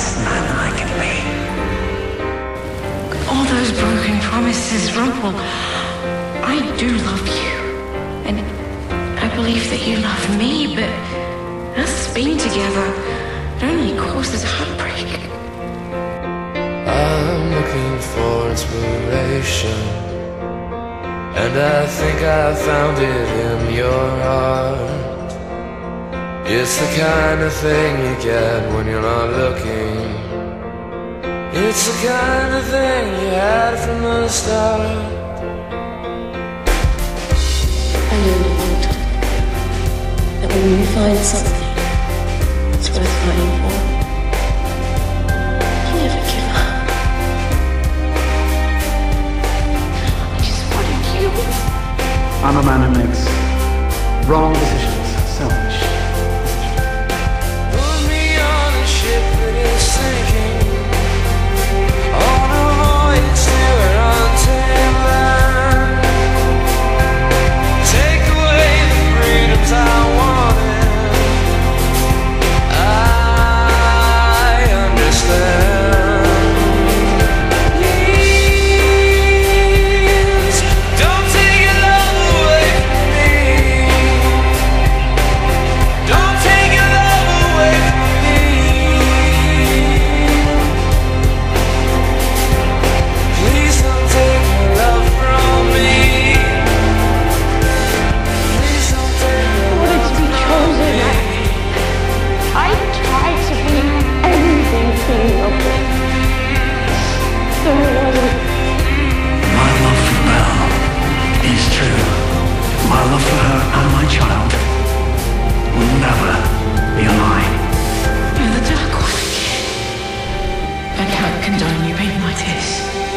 best man I can be. All those broken promises, Rumple. I do love you. And I believe that you love me, but us being together it only causes heartbreak. I'm looking for inspiration, and I think I found it in your heart. It's the kind of thing you get when you're not looking. It's the kind of thing you had from the start. I learned a long time that when you find something that's worth fighting for, you never give up. I just wanted you. I'm a man who makes wrong decisions, selfish. I can't condone you being like this.